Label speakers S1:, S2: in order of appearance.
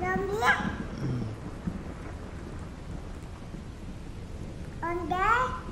S1: Ừ. con gái.